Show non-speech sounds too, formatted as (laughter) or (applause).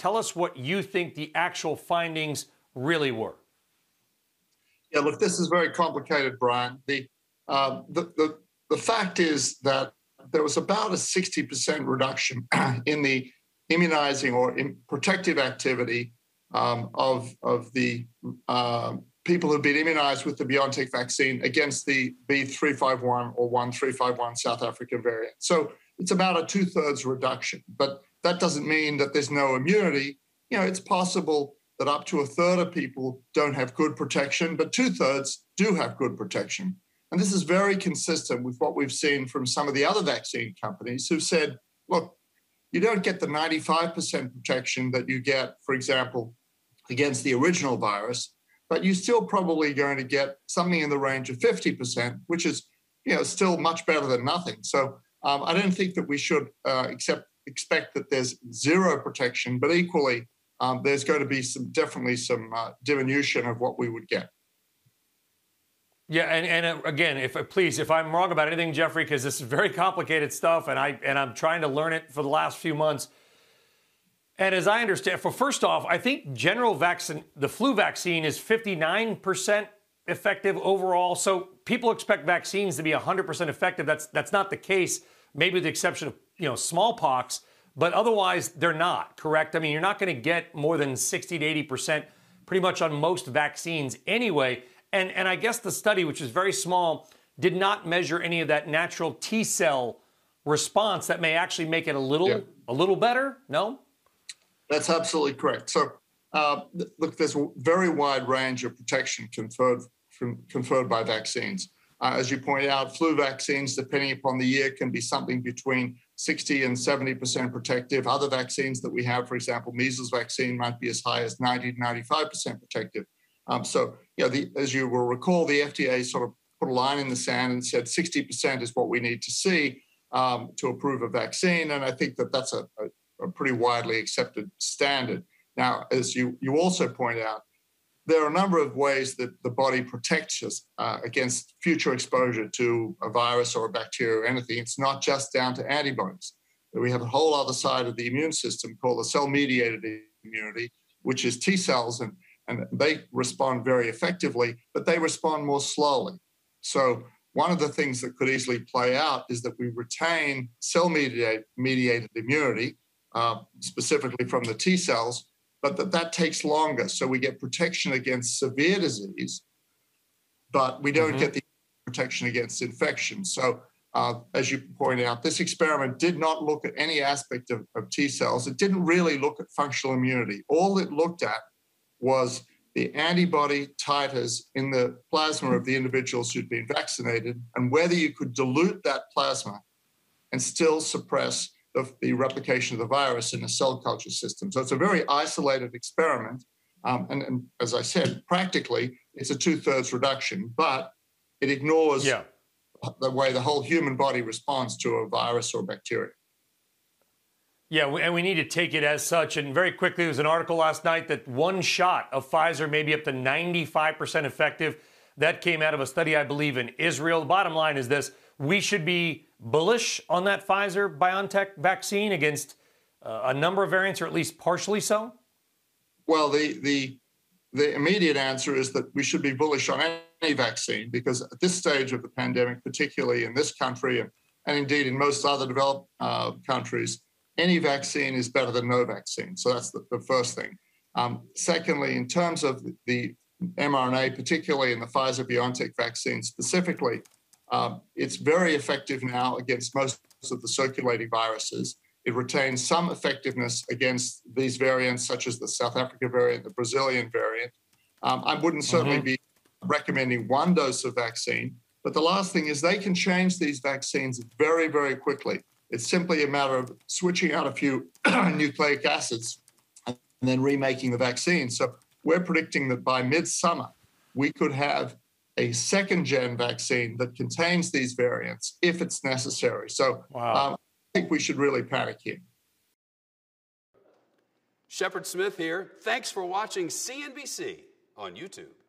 Tell us what you think the actual findings really were. Yeah, look, this is very complicated, Brian. The, uh, the, the, the fact is that there was about a 60% reduction (clears throat) in the immunizing or protective activity um, of, of the uh, people who've been immunized with the BioNTech vaccine against the B351 or 1351 South African variant. So it's about a two thirds reduction, but that doesn't mean that there's no immunity. You know, it's possible that up to a third of people don't have good protection, but two thirds do have good protection. And this is very consistent with what we've seen from some of the other vaccine companies who've said, look, you don't get the 95% protection that you get, for example, against the original virus, but you're still probably going to get something in the range of 50%, which is you know, still much better than nothing. So um, I don't think that we should uh, accept, expect that there's zero protection, but equally, um, there's going to be some definitely some uh, diminution of what we would get. Yeah, and, and uh, again, if uh, please, if I'm wrong about anything, Geoffrey, because this is very complicated stuff, and I and I'm trying to learn it for the last few months. And as I understand, for first off, I think general vaccine, the flu vaccine is 59% effective overall. So people expect vaccines to be 100% effective. That's that's not the case. Maybe with the exception of you know smallpox, but otherwise they're not. Correct? I mean, you're not going to get more than 60 to 80% pretty much on most vaccines anyway. And, and I guess the study, which is very small, did not measure any of that natural T cell response that may actually make it a little yeah. a little better. No, that's absolutely correct. So uh, look, there's a very wide range of protection conferred from, conferred by vaccines. Uh, as you point out, flu vaccines, depending upon the year, can be something between 60 and 70% protective. Other vaccines that we have, for example, measles vaccine, might be as high as 90 to 95% protective. Um, so, you know, the, as you will recall, the FDA sort of put a line in the sand and said 60% is what we need to see um, to approve a vaccine. And I think that that's a, a, a, pretty widely accepted standard. Now, as you, you also point out, there are a number of ways that the body protects us uh, against future exposure to a virus or a bacteria or anything. It's not just down to antibodies. We have a whole other side of the immune system called the cell mediated immunity, which is T cells. And and they respond very effectively, but they respond more slowly. So one of the things that could easily play out is that we retain cell mediated, immunity, uh, specifically from the T cells, but that that takes longer. So we get protection against severe disease, but we don't mm-hmm. get the protection against infection. So uh, as you point out, this experiment did not look at any aspect of, of T cells. It didn't really look at functional immunity. All it looked at was the antibody titers in the plasma of the individuals who'd been vaccinated and whether you could dilute that plasma and still suppress the, the replication of the virus in a cell culture system. So it's a very isolated experiment. Um, and, and, as I said, practically, it's a two thirds reduction, but it ignores yeah. the way the whole human body responds to a virus or bacteria. Yeah, and we need to take it as such. And very quickly, there was an article last night that one shot of Pfizer may be up to 95% effective. That came out of a study, I believe, in Israel. The bottom line is this we should be bullish on that Pfizer BioNTech vaccine against uh, a number of variants, or at least partially so? Well, the, the, the immediate answer is that we should be bullish on any vaccine because at this stage of the pandemic, particularly in this country and, and indeed in most other developed uh, countries, any vaccine is better than no vaccine. So that's the, the first thing. Um, secondly, in terms of the mRNA, particularly in the Pfizer BioNTech vaccine specifically, um, it's very effective now against most of the circulating viruses. It retains some effectiveness against these variants, such as the South Africa variant, the Brazilian variant. Um, I wouldn't certainly mm-hmm. be recommending one dose of vaccine. But the last thing is they can change these vaccines very, very quickly. It's simply a matter of switching out a few (clears throat) nucleic acids and then remaking the vaccine. So we're predicting that by midsummer, we could have a second gen vaccine that contains these variants if it's necessary. So wow. um, I think we should really panic here. Shepard Smith here. Thanks for watching CNBC on YouTube.